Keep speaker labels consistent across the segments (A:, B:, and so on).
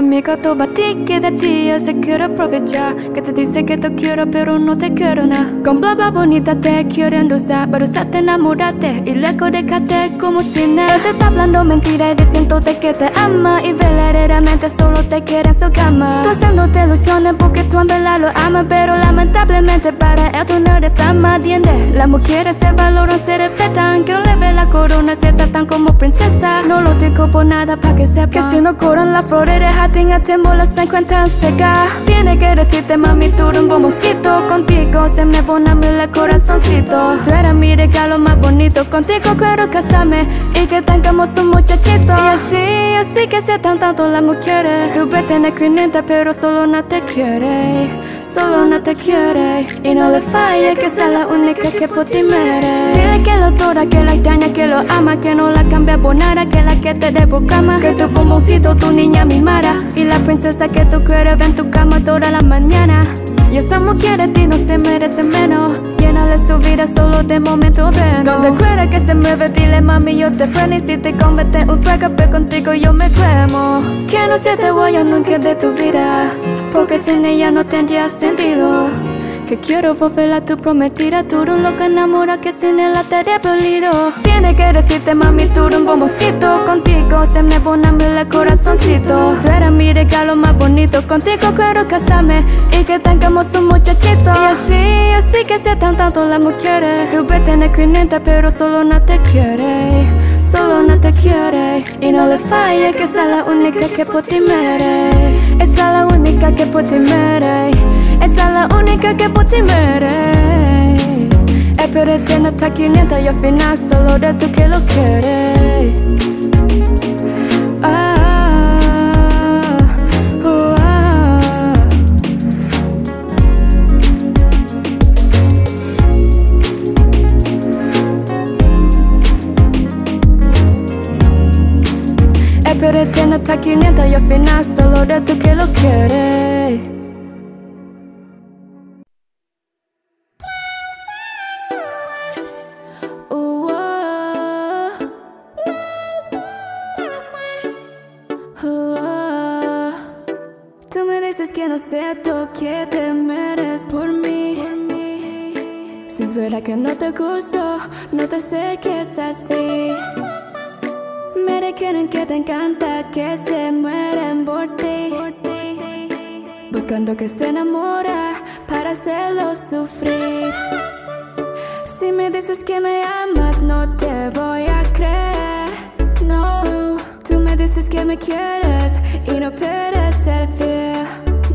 A: Amigo, tú ti que de ti se quiere aprovechar Que te dice que te quiero pero no te quiero nada. Con bla bla bonita te quieren usar Pero te enamoraste y luego dejaste como si nada. Te está hablando mentira y diciéndote que te ama Y verdaderamente solo te quiere en su cama. Tú haciéndote ilusiones porque tú en verdad lo amas Pero lamentablemente para él tú no eres dama ¿Entiendes? Las mujeres se valoran, se respetan Quiero le ve la corona, se tratan como princesa. No lo digo por nada para que sepa Que si no cobran las flores Hating a tiempo las encuentran seca. Tiene que decirte mami tú eres un Contigo se me pone a mí el corazoncito. Tú eres mi regalo más bonito. Contigo quiero casarme y que tengamos un muchachito. Y así, así que se tan tanto las mujeres. Tú tienes 500 pero solo no te quiere Solo no te quiere Y no le falle que sea la única que por ti Dile que lo adora, que la extraña, que lo ama Que no la cambia por nada, que la que te dé por cama. Que tu bomboncito, tu niña mimara y la princesa que tú quieres ver en tu cama toda la mañana Y esa mujer de ti no se merece menos. Llénale su vida solo de momento ven. Donde quiera que se mueve dile mami yo te freno. Y si te convierte en un fracape contigo yo me quemo. Que no se te vaya nunca de tu vida Porque sin ella no tendría sentido que quiero volver a tu prometida Tú eres un loco enamora que sin él te haré Tiene que decirte mami tú eres un Contigo se me pone el corazoncito. Tú eres mi regalo más bonito Contigo quiero casarme y que tengamos un muchachito. Y así, así que se tan tanto las mujeres. Tú tienes 500 pero solo no te quiere. Solo no te quiere. Y no le falle que sea la única que por ti mere Esa es la única que por ti mere Esa es la única que por ti meré Es peor eterna hasta 500 y al final solo de tú que lo quieres ah, oh, ah. Es peor eterna hasta 500 y al final solo de tú que lo quieres quieren que te encanta, que se mueren por ti. Buscando que se enamora para hacerlo sufrir. Si me dices que me amas, no te voy a creer. No, tú me dices que me quieres y no puedes ser fiel.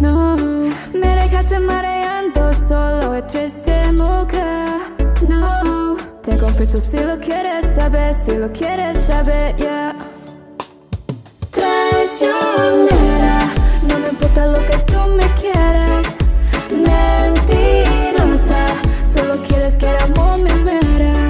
A: No, me dejaste mareando solo es triste mujer. No, te confieso si lo quieres saber, si lo quieres saber, yeah. Traicionera, no me importa lo que tú me quieras. Mentirosa, solo quieres que el amor me muera.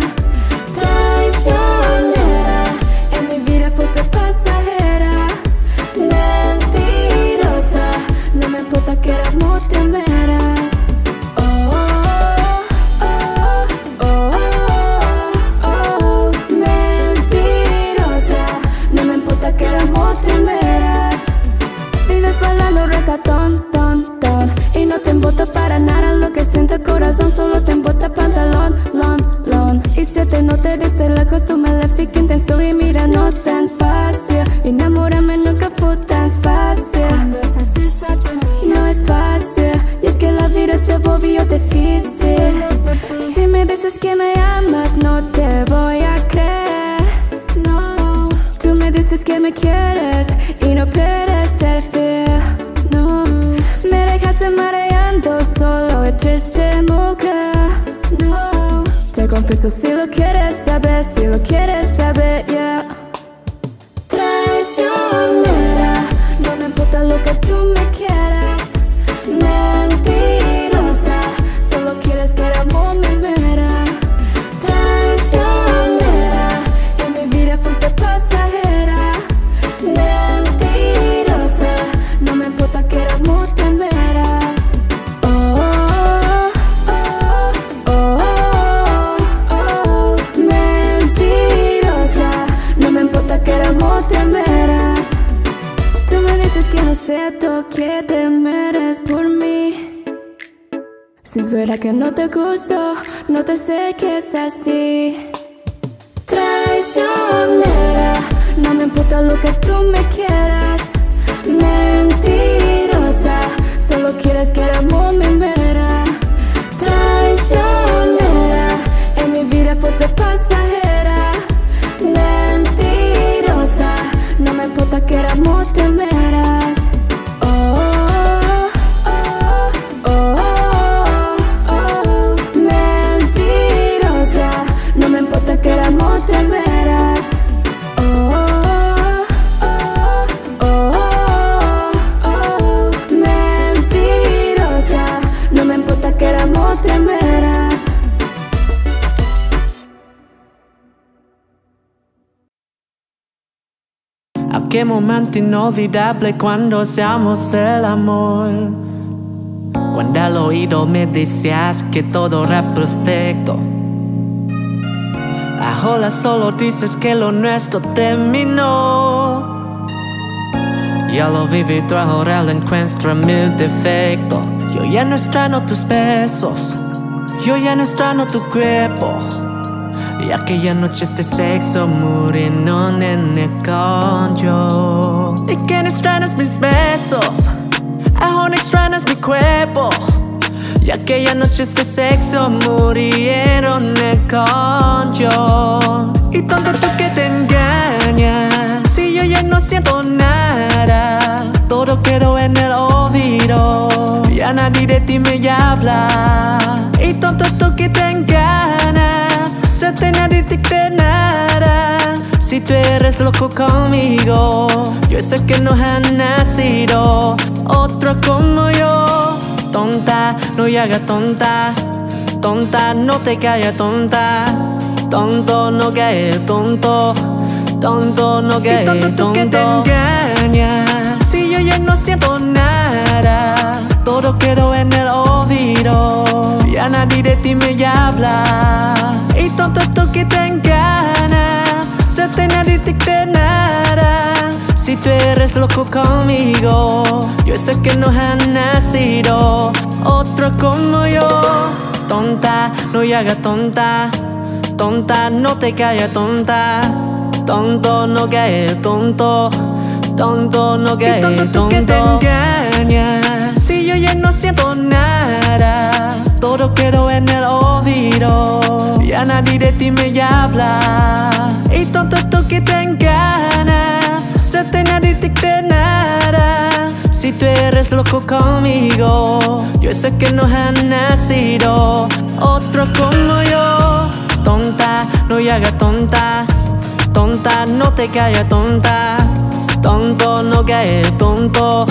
B: Momento inolvidable cuando hacíamos el amor. Cuando al oído me decías que todo era perfecto. Ahora solo dices que lo nuestro terminó. Ya lo vivido ahora lo encuentro mil defectos. Yo ya no extraño tus besos. Yo ya no extraño tu cuerpo. Y aquella noche este sexo muriendo nene con yo Y que no extrañas mis besos Ahora extrañas mi cuerpo Y aquella noche este sexo murieron con yo Y tonto tú que te engañas Si yo ya no siento nada Todo quedó en el olvido. Ya nadie de ti me habla. Y tonto tú que te engañas Hacerte nadie te cree nada Si tú eres loco conmigo Yo sé que no ha nacido. Otro como yo. Tonta, no haga tonta. Tonta, no te calles tonta. Tonto, no cae tonto. Tonto, no cae tonto, tú que te engañas. Si yo ya no siento nada Todo quedó en el olvido Ya nadie de ti me habla. Y tonto tú que te engañas Hacerte nadie te cree nada Si tú eres loco conmigo Yo sé que no ha nacido. Otro como yo. Tonta, no haga tonta. Tonta, no te calles tonta. Tonto, no cae tonto. Tonto, no cae tonto, tú que te engañas Si yo ya no siento nada. Todo quedó en el olvido Ya nadie de ti me habla. Y tonto tú que te engañas Hacerte nadie te cree nada. Si tú eres loco conmigo Yo sé que no ha nacido. Otro como yo Tonta, no haga tonta. Tonta, no te calles tonta. Tonto, no cae tonto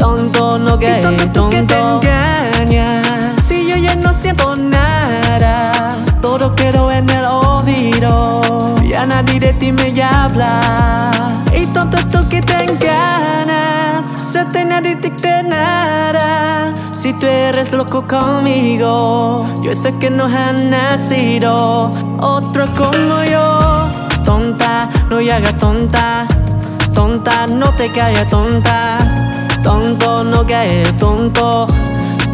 B: Tonto, no cae tonto. que te engañas Si yo ya no siento nada Todo quedó en el olvido Ya nadie de ti me habla. Y tonto tú que te engañas Hacerte nadie te nada Si tú eres loco conmigo Yo sé que no ha nacido. Otro como yo Tonta, no haga tonta. Tonta, no te calles tonta Tonto, no cae tonto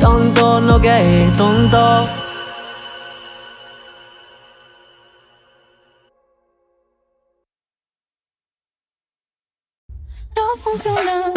B: Tonto, no cae tonto
A: no funcionamos.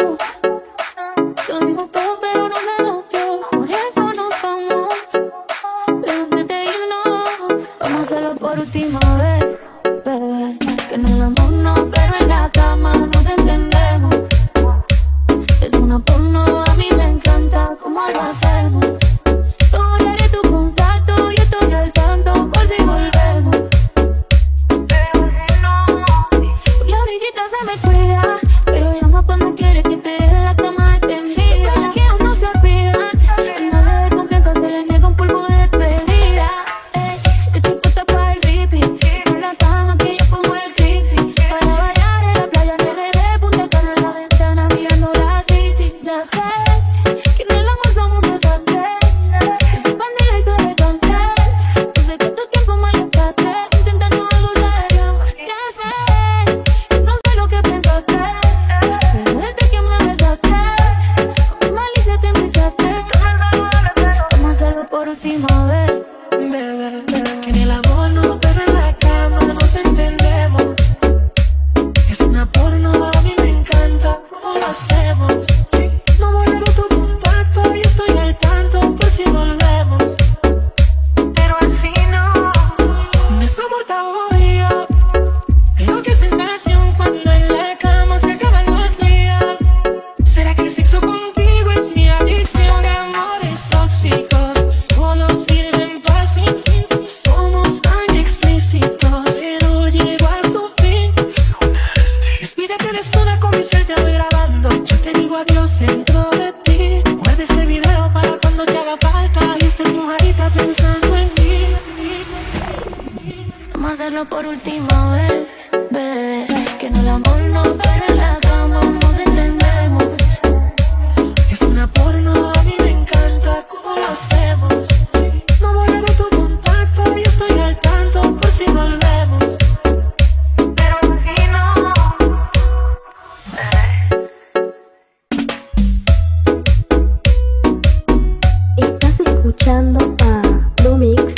C: escuchando a Lumix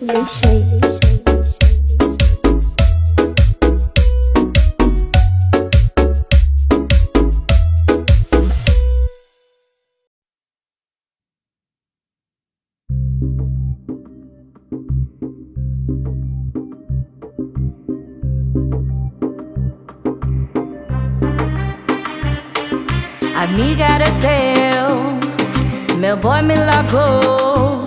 C: de Shade.
D: Amiga, eres boy me largou,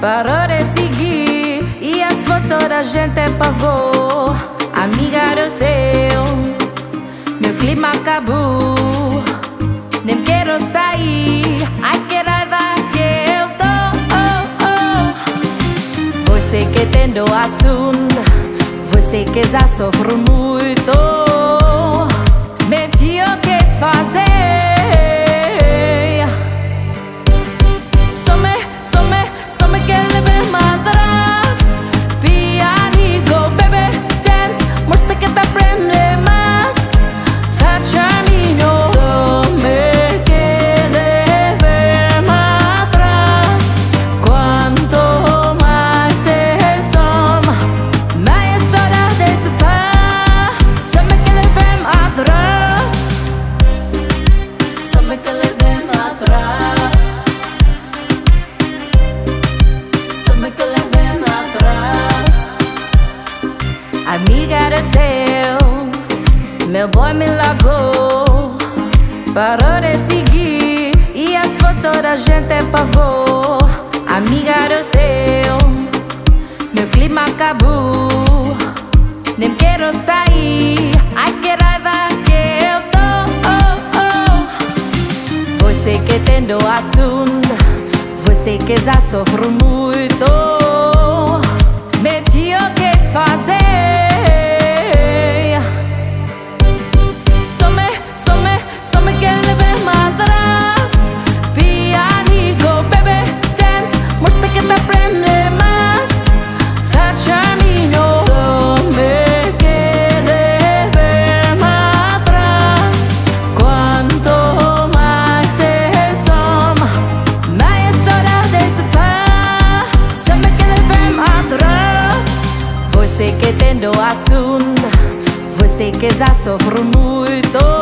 D: parou de seguir e as fotos da gente pagou. Amiga do seu, meu clima acabou, nem quero sair, ai que raiva que eu tô. Oh, oh. Você que tendo assunto, você que já sofre muito, me que se que fazer. Barone seguir E as fotos da gente é pavor. Amiga do seu Meu clima acabou. Nem quero sair. Ai que raiva que eu tô. Oh, oh. Você que tendo assunto Você que já sofre muito. Me diz o que fazer. sei que já sofro muito.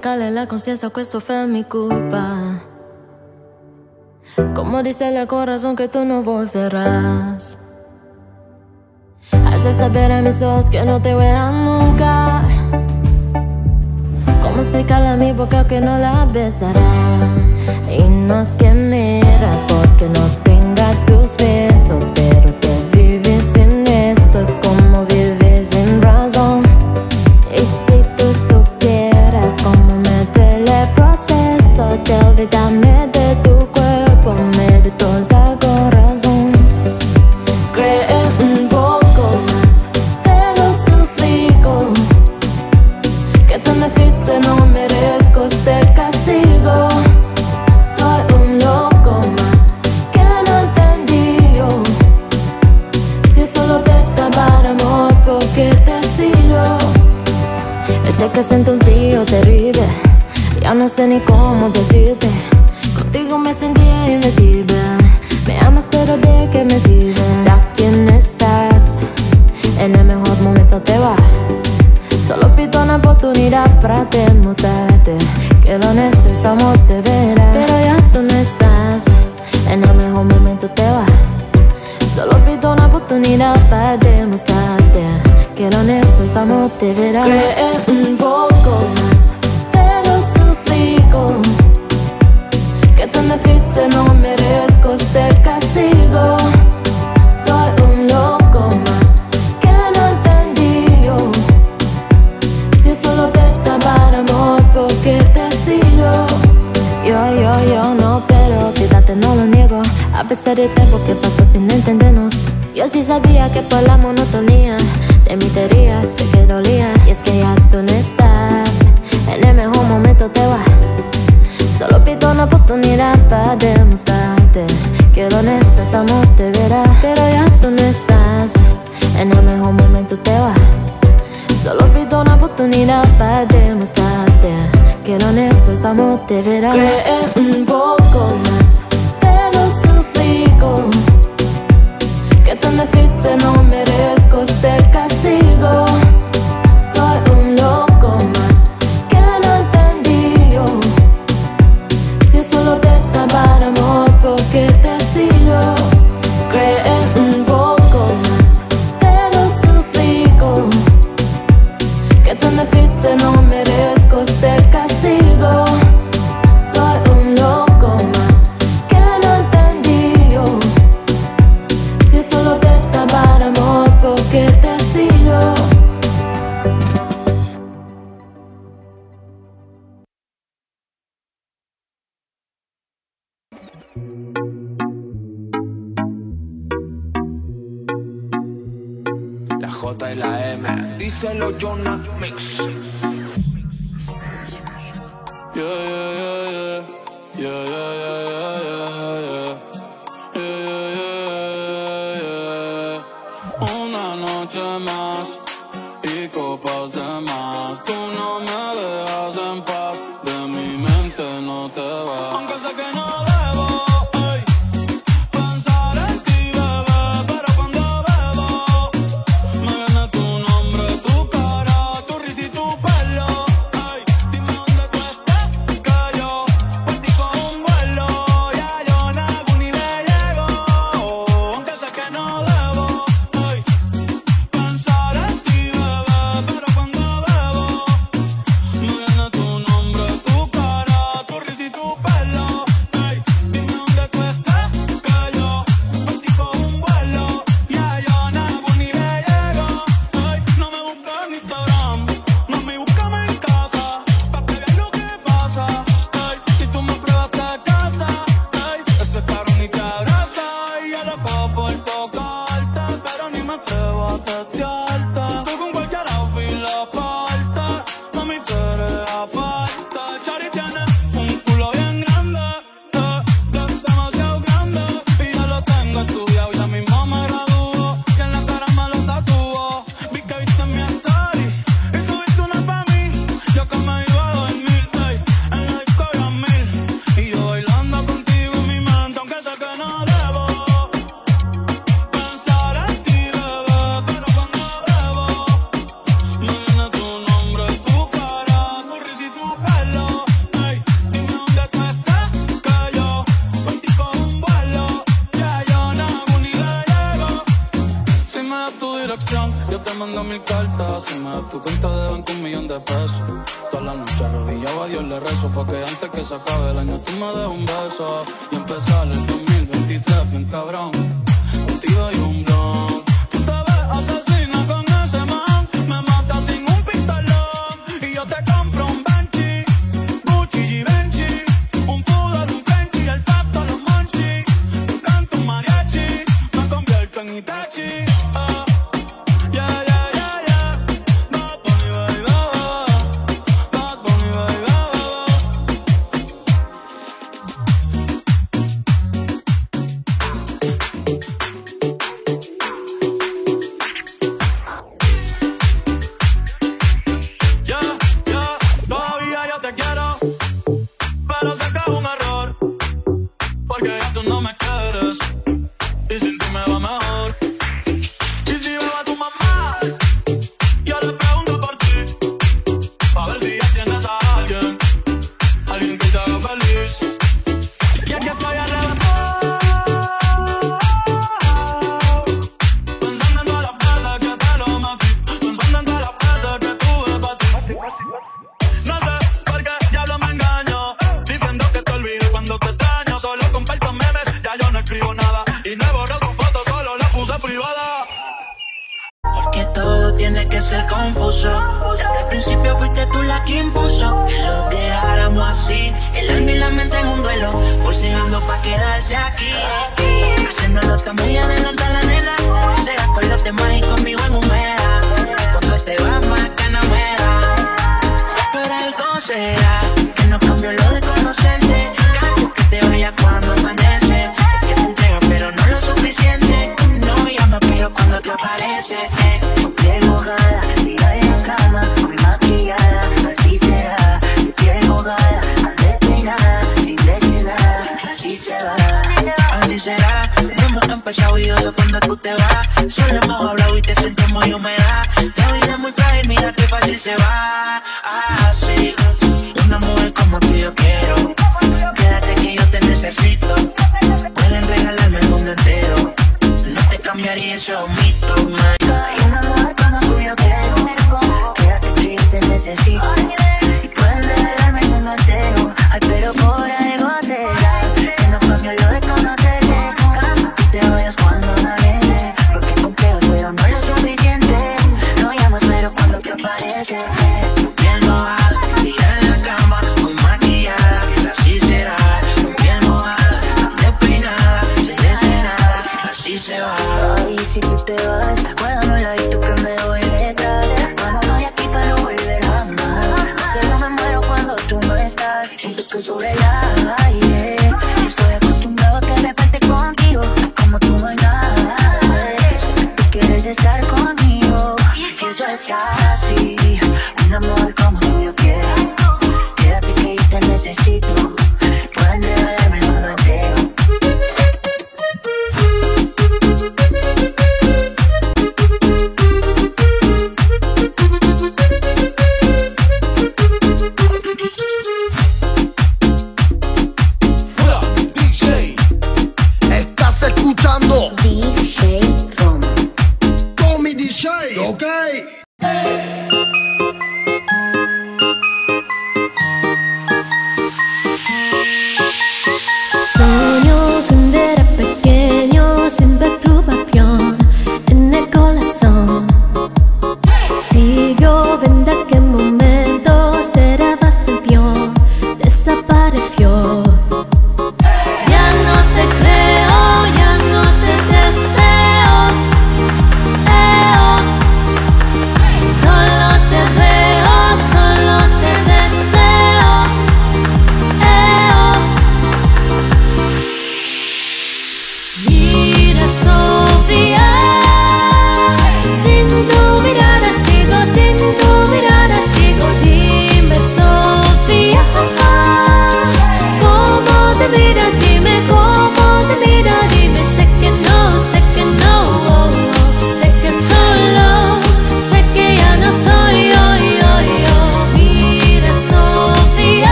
E: Musicale la conciencia, pues questo fue mi culpa. Como dice la corazón que tú no volverás. Hace saber a mis ojos que no te verán nunca. ¿Cómo explicarle a mi boca que no la besará? Y no es que mira porque no tenga tus besos, pero es que pasamos de veras Pero ya tú no estás. En el mejor momento te vas Solo pido una oportunidad para demostrarte Que lo honesto es amor de veras Cree un poco más Te lo suplico. Que tú me fuiste no
F: mereces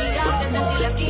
F: oportunidad de
G: sentir aquí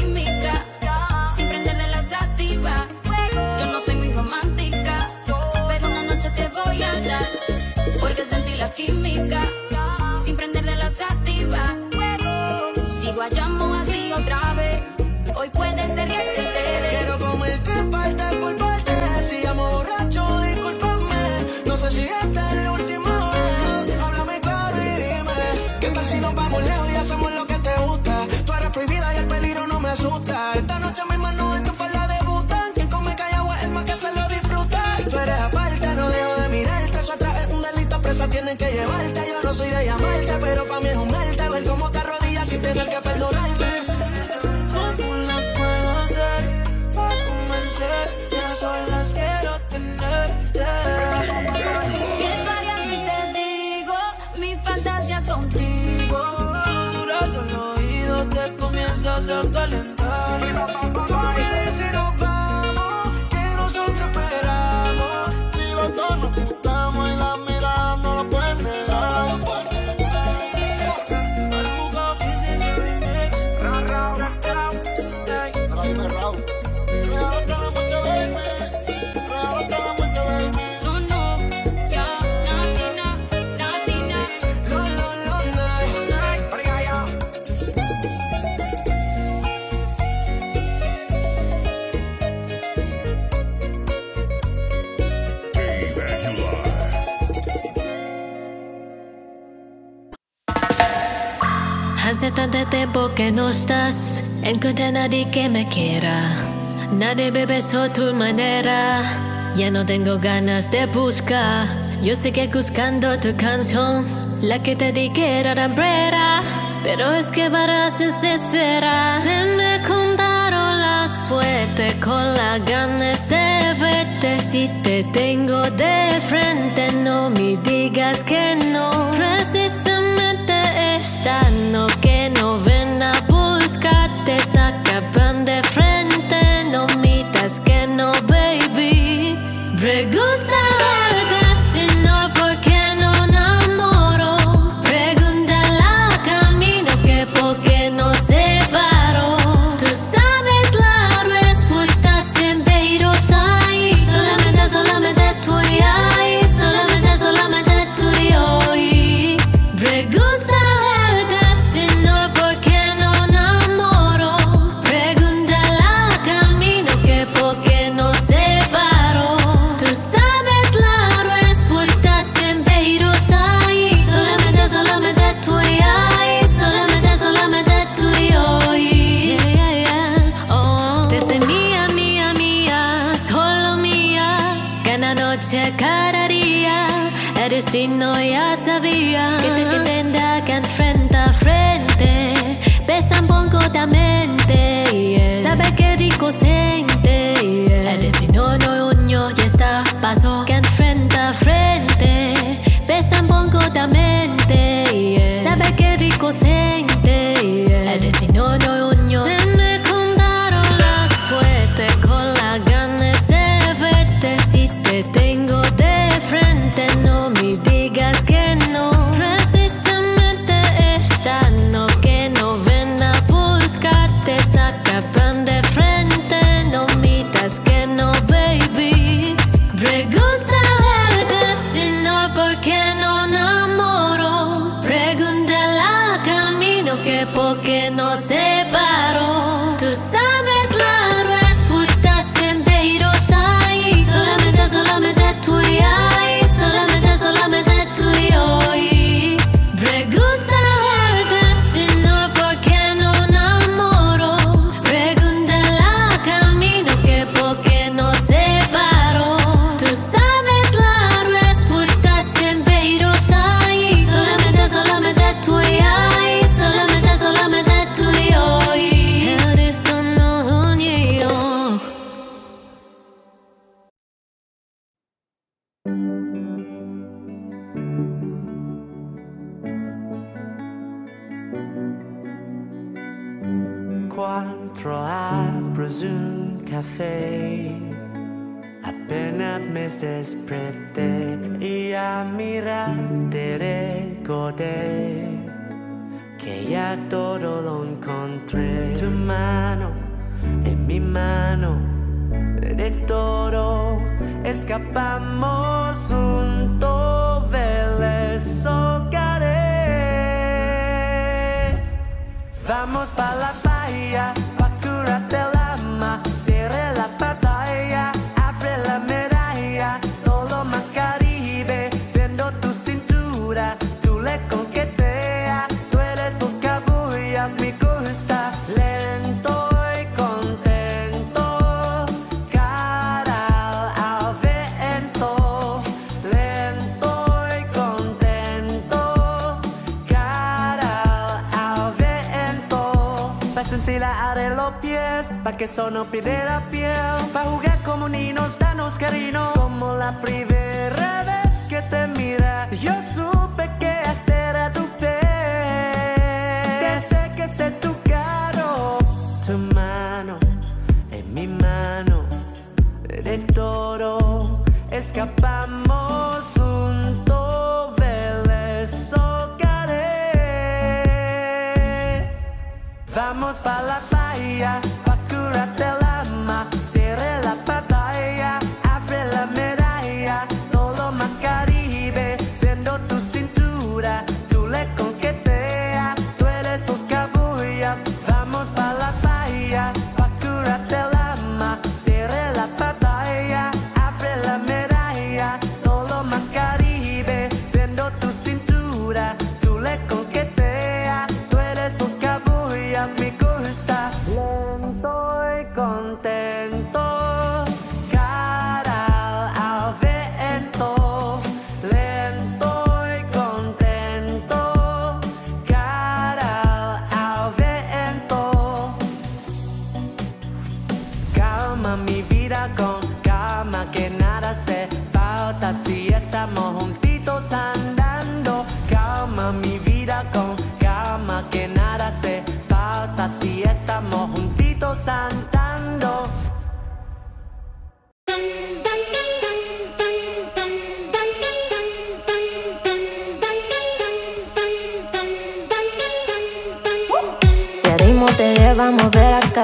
H: bastante tiempo que no estás. Encontré a nadie que me quiera. Nadie me besó tu manera. Ya no tengo ganas de buscar. Yo sé que buscando tu canción, la que te di que era rambrera. Pero es que para ser sincera, se me contaron la suerte con las ganas de verte. Si te tengo de frente, no me digas que no. Precisamente esta noche teta que de frente, no mitas que no, baby. Bregu no
B: pide la piel. Pa' jugar como niños, danos cariño. Como la primera vez que te mira, yo supe que este era tu pez. Desde que se tocaron tu mano en mi mano, de todo escapamos juntos del socaré. Vamos pa' la
E: playa.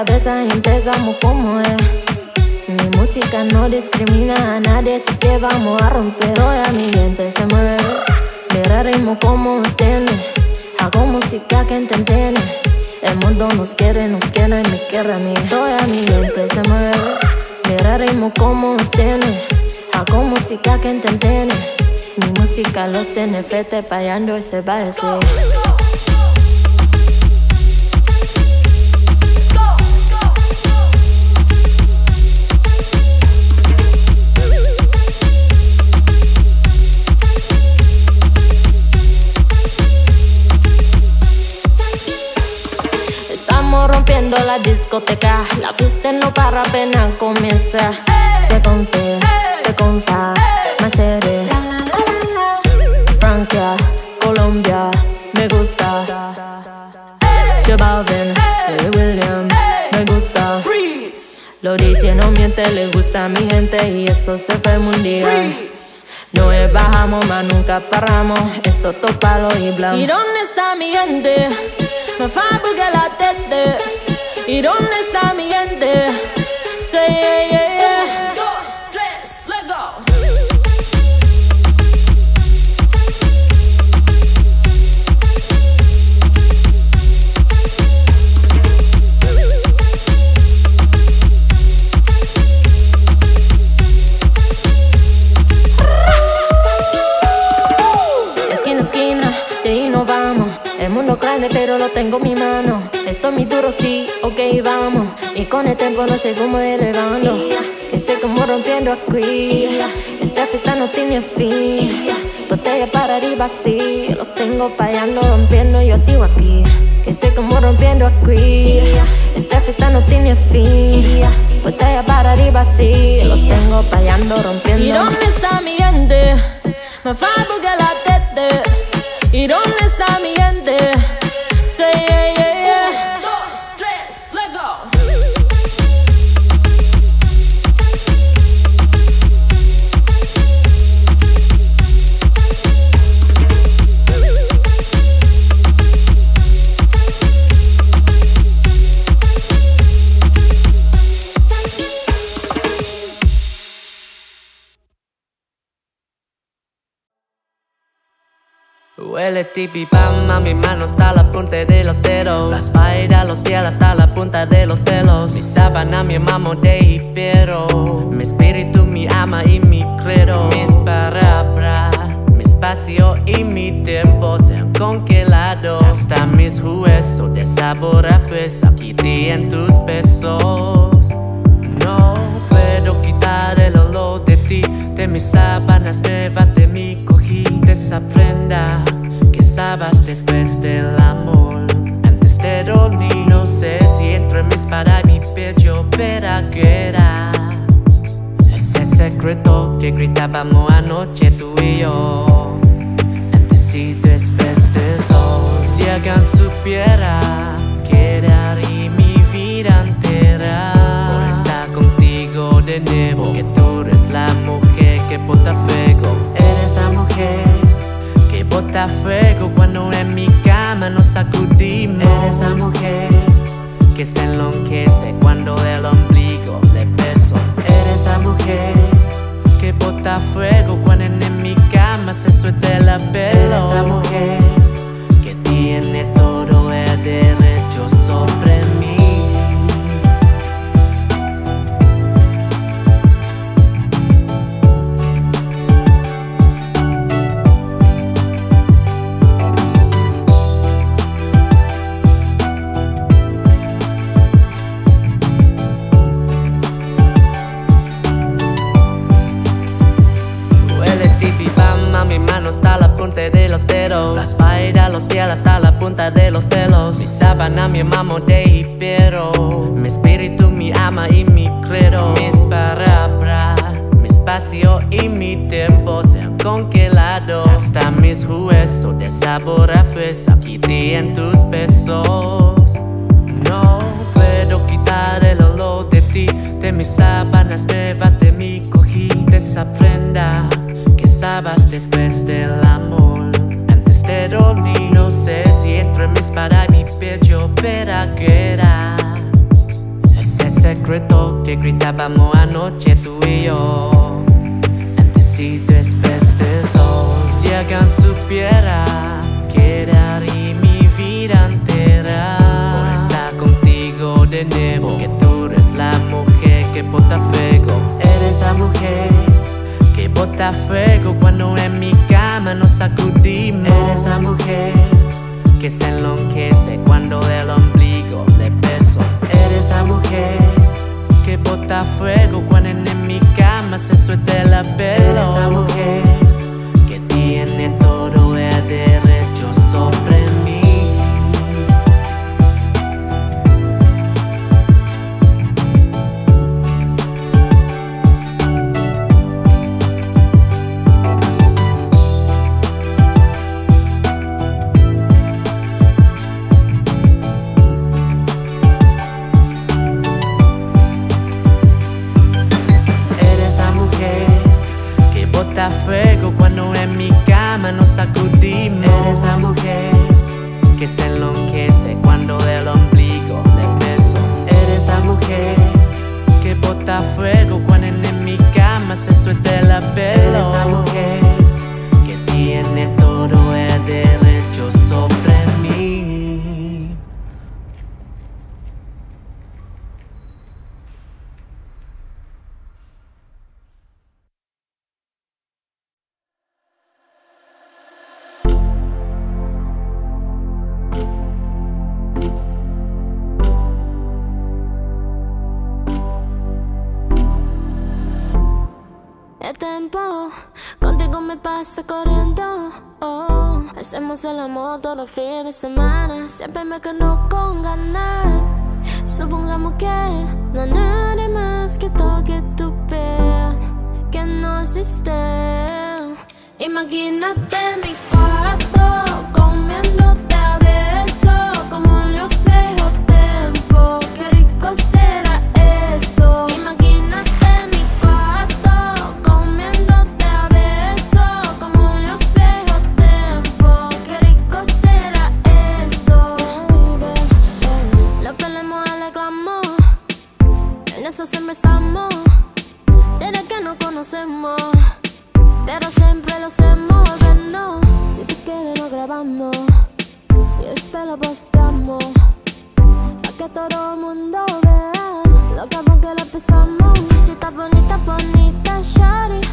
E: Cabeza, empezamos como es. Mi música no discrimina a nadie, así que vamos a romper. Toda mi gente se mueve, mira ritmo como nos tiene. Hago música que entiende. El mundo nos quiere, nos quiere y me quiere a mí. Toda mi gente se mueve, mira ritmo como nos tiene. Hago música que entiende. Mi música los tiene fete, payando y se discoteca, la fiesta no para apenas comienza. C'est comme ça, c'est comme ça, ma chérie. Francia, Colombia, me gusta. J Balvin, Willy William, me gusta. Los DJ no mienten, les gusta a mi gente y eso se fue mundial. No es bajamos, más nunca paramos. Esto topalo y blanco.
H: ¿Y dónde está mi gente? Me fa porque la tete. ¿Y dónde está mi gente? Say yeah, yeah, yeah. Dos, tres, let go.
E: Esquina esquina, de ahí no vamos. El mundo grande, pero lo tengo en mi mano. Esto es mi duro, sí, ok, vamos. Y con el tiempo no sé cómo elevando. Que como rompiendo aquí. Esta fiesta no tiene fin. Botella para arriba, sí. Los tengo payando, rompiendo, yo sigo aquí. Que como rompiendo aquí. Esta fiesta no tiene fin. Botella para arriba, sí. Los tengo payando, rompiendo.
H: ¿Y dónde está mi gente? Me fa porque la tete. ¿Y dónde está mi gente?
B: Huele tipi pam a mi mano hasta la punta de los dedos. La espalda, los pies hasta la punta de los pelos Mi sábana, mi mamo de hipero Mi espíritu, mi ama y mi credo. Mis palabras, mi espacio y mi tiempo se han congelado Hasta mis huesos de sabor a fresa Kitty en tus besos. No puedo quitar el olor de ti De mis sábanas nuevas, de mi cojín De esa prenda que sabas después del amor. Antes de dormir no sé si entro en mis para mi pecho Peraguera Ese secreto que gritábamos anoche tú y yo. Antes y después de eso Si alguien supiera que daría mi vida entera. Por estar contigo de nuevo Que tú eres la mujer que bota fuego fuego Cuando en mi cama nos sacudimos Eres la mujer que se enloquece Cuando del ombligo le beso. Eres la mujer que bota fuego Cuando en mi cama se suelta el pelo. Eres la mujer que tiene de dedos La espalda, los pies hasta la punta de los pelos Mi sábana, mi mamo de hipero Mi espíritu, mi cama y mi credo. Mis palabras, mi espacio y mi tiempo se han congelado. Hasta mis huesos de sabor a fresa, en tus besos. No puedo quitar el olor de ti, de mis sábanas nuevas, de mi cojín. Desaprenda que sabes después del amor. De dormir, no sé si entro en mis para y mi pecho, pero que era. Ese secreto que gritábamos anoche tú y yo. Antes y después de eso. Si alguien supiera que daría mi vida entera por estar contigo de nuevo. Que tú eres la mujer que bota fuego. Eres la mujer que bota fuego cuando en mi cama nos sacudimos. Eres la mujer que se enloquece cuando del ombligo le beso. Eres la mujer que bota fuego cuando en mi cama se suelta el pelo. Eres la mujer que tiene todo el derecho sobre mujer el
E: amor todos los fines de semana. Siempre me quedo con ganas. Supongamos que no hay nadie más que toque tu piel, que no existe. Imagínate mi cuarto comiéndote eso siempre estamos. Desde que nos conocemos. Pero siempre lo hacemos, bueno Si tú quieres lo grabamos. Y después lo postamos Pa' que todo el mundo vea Lo cabrón que lo si estás bonita, bonita, shawty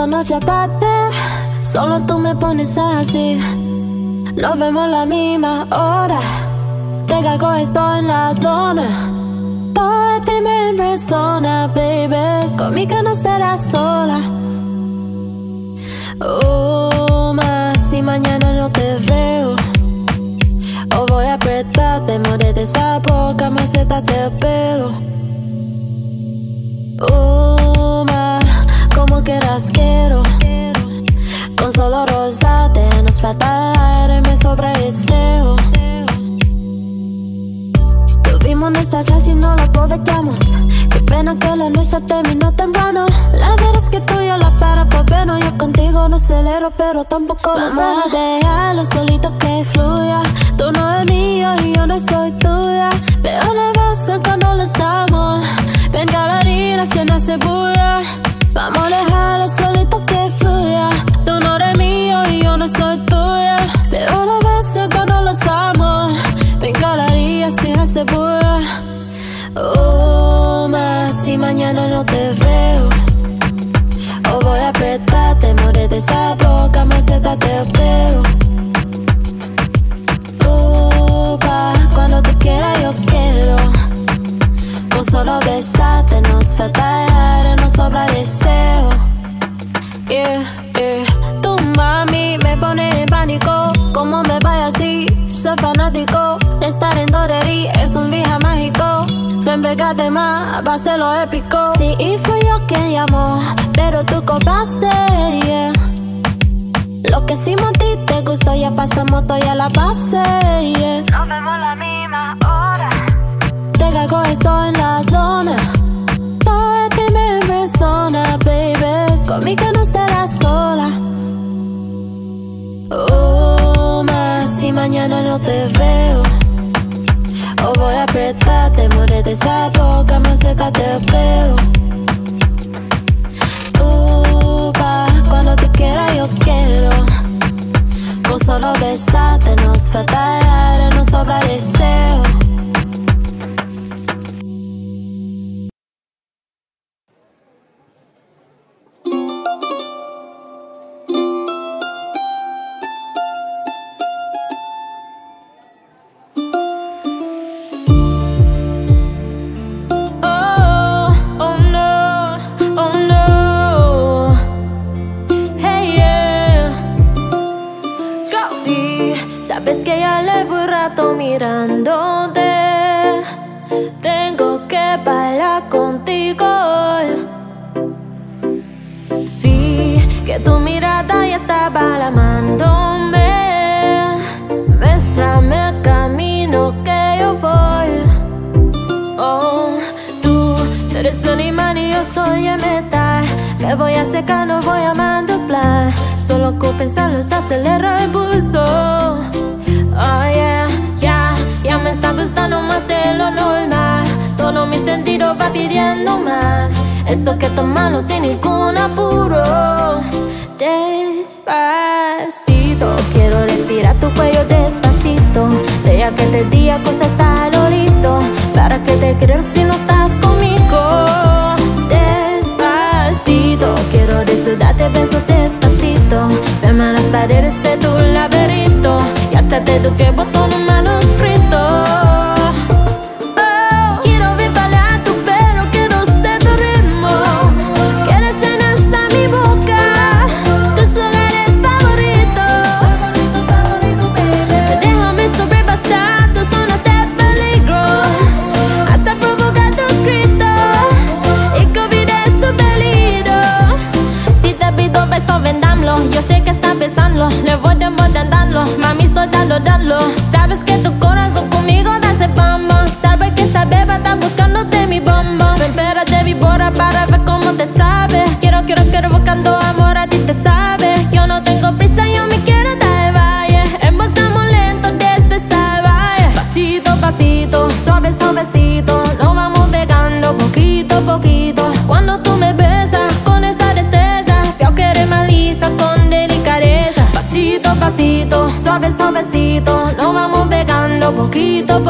E: Besitos, noche aparte. Solo tú me pones así. Nos vemos la misma hora. Te cago, estoy en la zona. Todo de ti me impresiona, baby. Conmigo no estarás sola. Oh, más si mañana no te veo. O voy a apretarte, more de esa boca, maceta te espero. Oh, como quieras quiero. Con solo rosate nos falta aire, me sobra deseo. Tuvimos nuestra chance y no la aprovechamos. Qué pena que lo nuestro terminó temprano. La verdad es que tú y yo la para por pena. Yo contigo no acelero, pero tampoco lo Vamos a dejarlo solito que fluya. Tú no eres mío y yo no soy tuya. Veo la base cuando lo amo. Ven que la harina se no hace bulla. Vamos a dejarlo solito que fluya. Tú no eres mío y yo no soy tuya. Veo la base cuando lo amo. Ven que la harina se hace bulla. Oh, más si mañana no te veo. O voy a apretarte, more de esa boca, maceta te espero. Solo besarte nos falta aire, nos sobra deseo. Yeah, yeah. Tu mami me pone en pánico. Como me vaya así, soy fanático. Estar en Dorery es un viaje mágico. Ven, pégate más, va a ser lo épico. Sí, y fui yo quien llamó, pero tú cobraste, yeah. Lo que hicimos a ti te gustó, ya pasamos todo, ya la pasé, yeah. Nos vemos la misma hora. Te cago, estoy en la zona. Todo de ti me impresiona, baby. Conmigo no estarás sola. Oh, más si mañana no te veo. O voy a apretarte, more de esa boca, maceta te espero. Uh, pa, cuando tú quieras yo quiero. Con solo besarte nos falta aire, nos sobra deseo.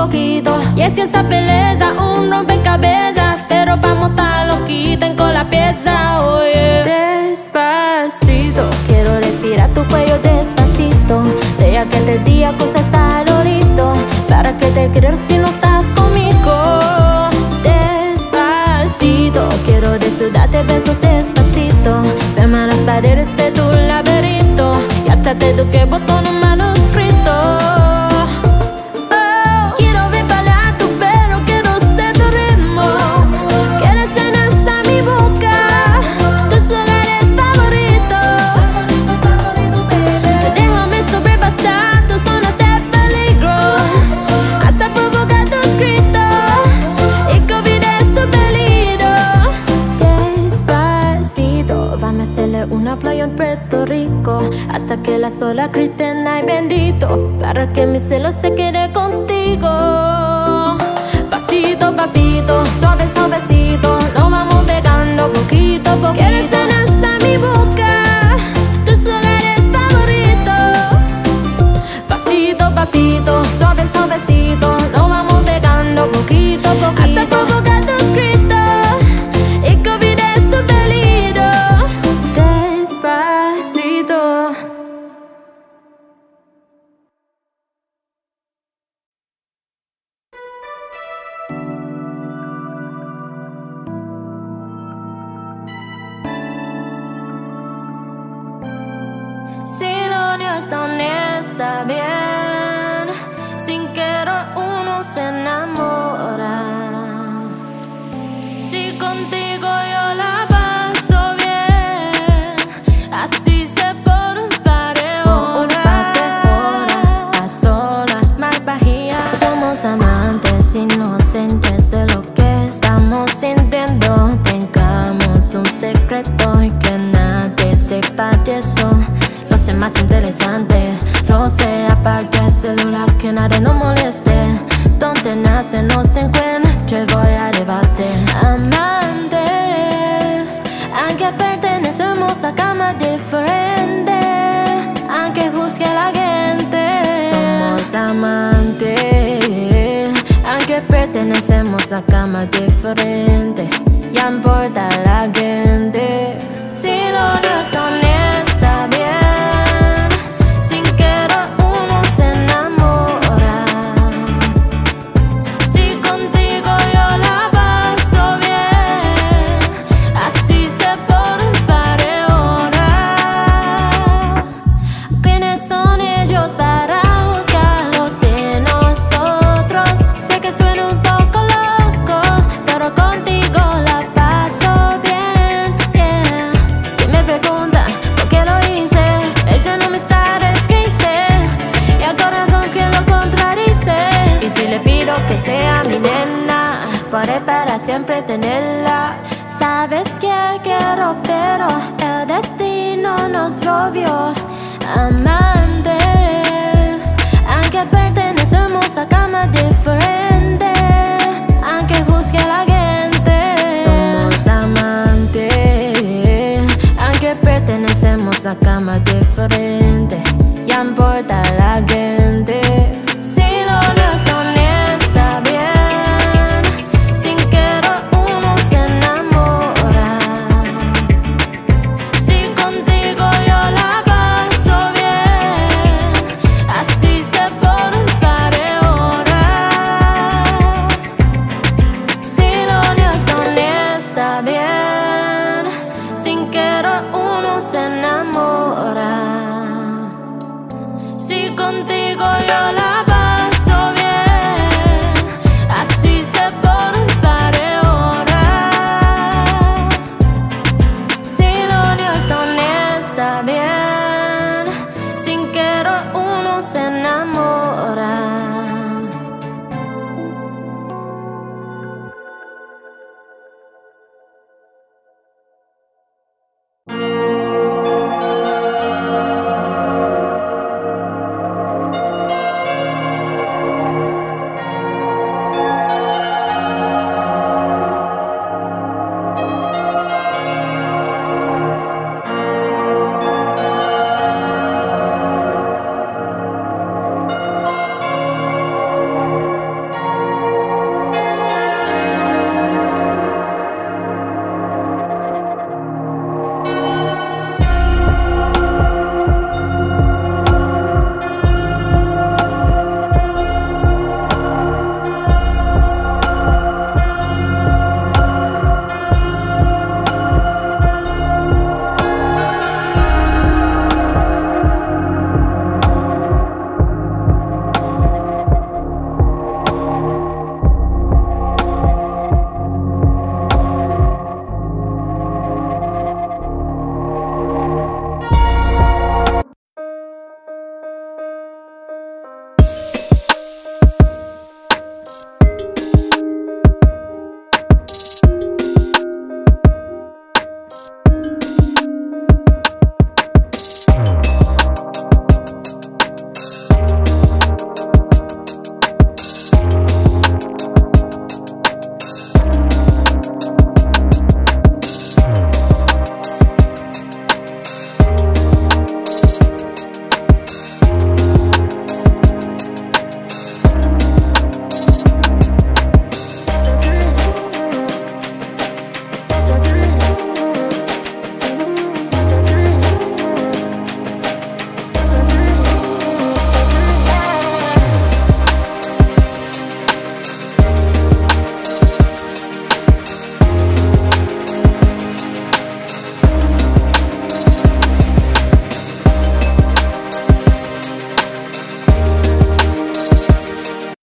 H: poquito.
E: Y es esa belleza, un rompecabezas. Pero para montarlo, quiten con la pieza, oye. Despacito, quiero respirar tu cuello despacito. De aquel de día, cosa estar ahorita. ¿Para que te creer si no estás conmigo? Despacito, quiero de besos despacito. Quema las paredes de tu laberinto. Y hasta te que botón sola, Kristen, y bendito, para que mi celo se quede contigo.